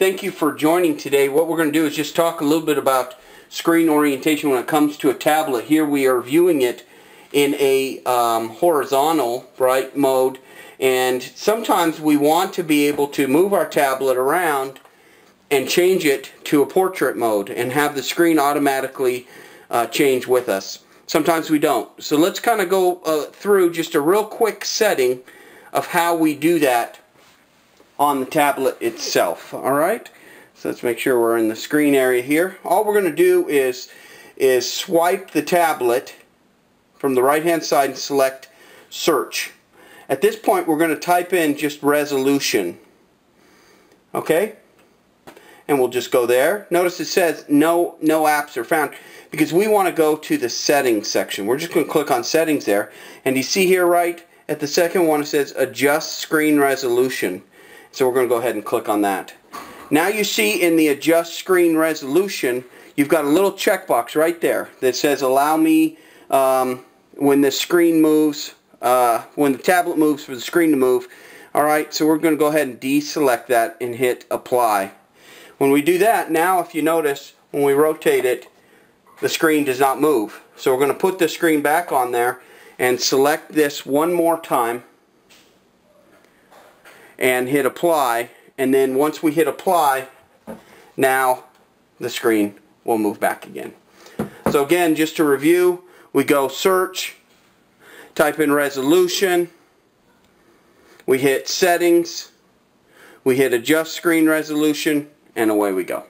thank you for joining today. What we're going to do is just talk a little bit about screen orientation when it comes to a tablet. Here we are viewing it in a um, horizontal bright mode and sometimes we want to be able to move our tablet around and change it to a portrait mode and have the screen automatically uh, change with us. Sometimes we don't. So let's kind of go uh, through just a real quick setting of how we do that on the tablet itself. Alright, so let's make sure we're in the screen area here. All we're going to do is, is swipe the tablet from the right hand side and select search. At this point we're going to type in just resolution. Okay? And we'll just go there. Notice it says no, no apps are found because we want to go to the settings section. We're just going to click on settings there. And you see here right at the second one it says adjust screen resolution. So we're going to go ahead and click on that. Now you see in the adjust screen resolution, you've got a little checkbox right there that says allow me um, when the screen moves, uh, when the tablet moves for the screen to move. Alright, so we're going to go ahead and deselect that and hit apply. When we do that, now if you notice, when we rotate it, the screen does not move. So we're going to put the screen back on there and select this one more time and hit apply. And then once we hit apply now the screen will move back again. So again just to review we go search type in resolution. We hit settings. We hit adjust screen resolution and away we go